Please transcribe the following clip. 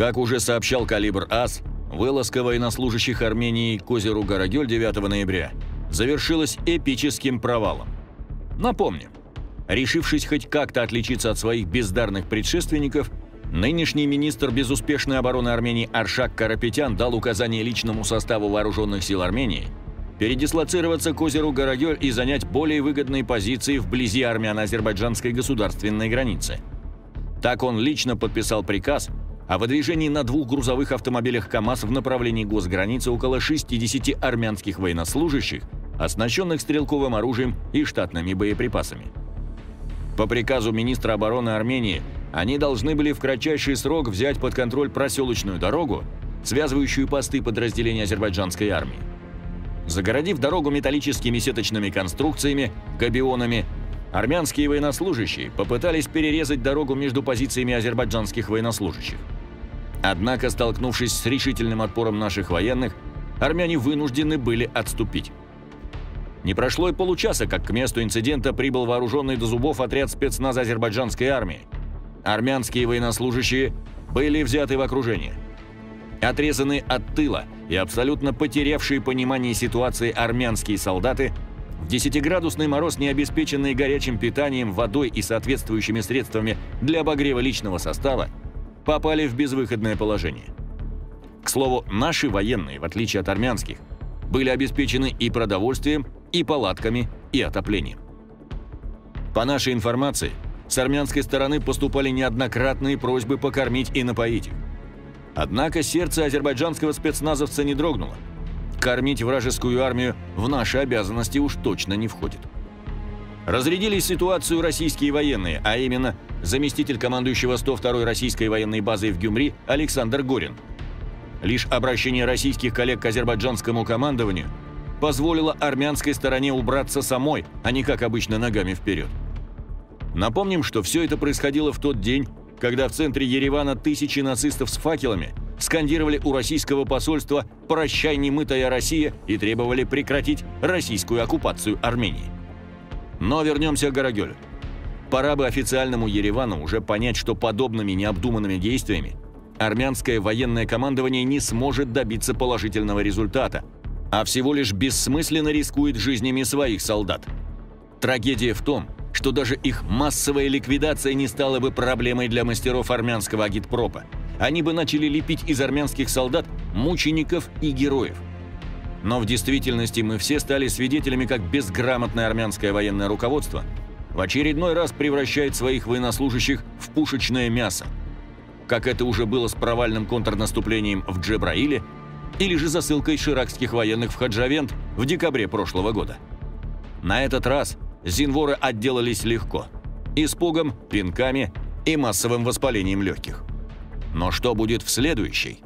Как уже сообщал «Калибр АС», вылазка военнослужащих Армении к озеру Гарагель 9 ноября завершилась эпическим провалом. Напомним, решившись хоть как-то отличиться от своих бездарных предшественников, нынешний министр безуспешной обороны Армении Аршак Карапетян дал указание личному составу вооруженных сил Армении передислоцироваться к озеру Гарагель и занять более выгодные позиции вблизи армяно-азербайджанской государственной границы. Так он лично подписал приказ о выдвижении на двух грузовых автомобилях КАМАЗ в направлении госграницы около 60 армянских военнослужащих, оснащенных стрелковым оружием и штатными боеприпасами. По приказу министра обороны Армении они должны были в кратчайший срок взять под контроль проселочную дорогу, связывающую посты подразделений азербайджанской армии. Загородив дорогу металлическими сеточными конструкциями, габионами, армянские военнослужащие попытались перерезать дорогу между позициями азербайджанских военнослужащих. Однако, столкнувшись с решительным отпором наших военных, армяне вынуждены были отступить. Не прошло и получаса, как к месту инцидента прибыл вооруженный до зубов отряд спецназа азербайджанской армии. Армянские военнослужащие были взяты в окружение – Отрезанные от тыла и абсолютно потерявшие понимание ситуации армянские солдаты в 10-градусный мороз, не обеспеченные горячим питанием, водой и соответствующими средствами для обогрева личного состава, попали в безвыходное положение. К слову, наши военные, в отличие от армянских, были обеспечены и продовольствием, и палатками, и отоплением. По нашей информации, с армянской стороны поступали неоднократные просьбы покормить и напоить их. Однако сердце азербайджанского спецназовца не дрогнуло. Кормить вражескую армию в наши обязанности уж точно не входит. Разрядили ситуацию российские военные, а именно заместитель командующего 102-й российской военной базой в Гюмри Александр Горин. Лишь обращение российских коллег к азербайджанскому командованию позволило армянской стороне убраться самой, а не как обычно ногами вперед. Напомним, что все это происходило в тот день, когда в центре Еревана тысячи нацистов с факелами скандировали у российского посольства «Прощай, немытая Россия» и требовали прекратить российскую оккупацию Армении. Но вернемся к Горогелю. Пора бы официальному Еревану уже понять, что подобными необдуманными действиями армянское военное командование не сможет добиться положительного результата, а всего лишь бессмысленно рискует жизнями своих солдат. Трагедия в том, что даже их массовая ликвидация не стала бы проблемой для мастеров армянского агитпропа. Они бы начали лепить из армянских солдат мучеников и героев. Но в действительности мы все стали свидетелями, как безграмотное армянское военное руководство в очередной раз превращает своих военнослужащих в пушечное мясо. Как это уже было с провальным контрнаступлением в Джебраиле или же засылкой ширакских военных в Хаджавент в декабре прошлого года. На этот раз – Зинворы отделались легко. Испугом, пинками и массовым воспалением легких. Но что будет в следующей?